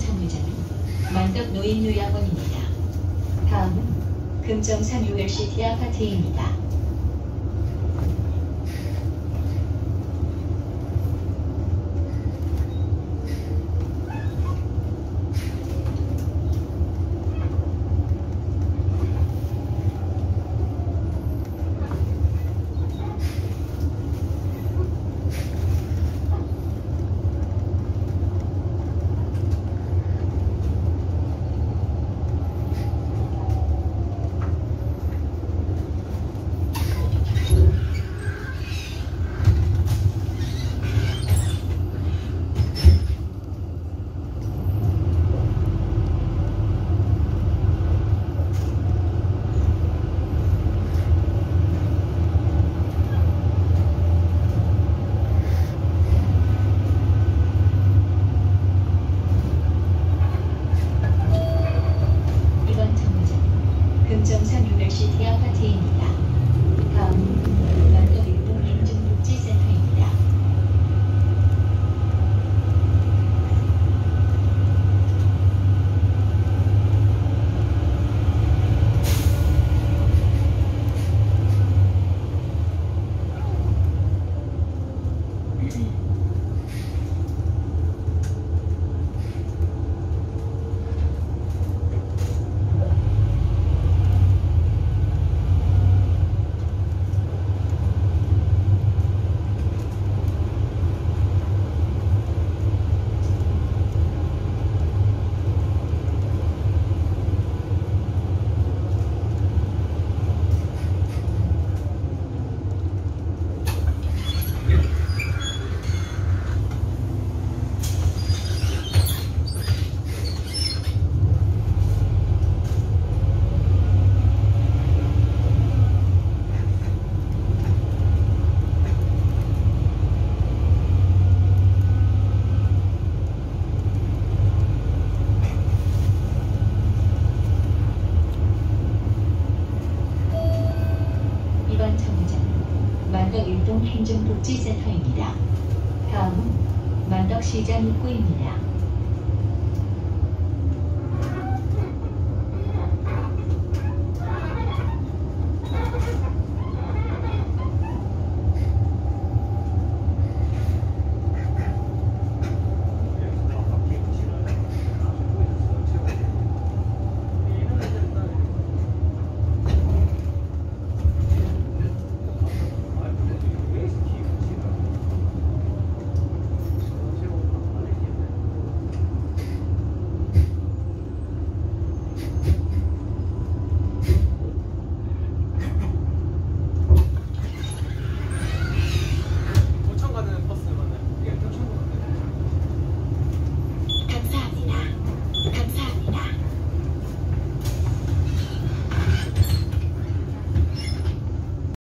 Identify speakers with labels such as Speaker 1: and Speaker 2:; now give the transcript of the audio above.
Speaker 1: 정류장은 만덕 노인요양원입니다. 다음은 금정산 ULCT 아파트입니다. 0.36시 D 아파트입니다. 행정복지센터입니다. 다음은 만덕시장 입구입니다.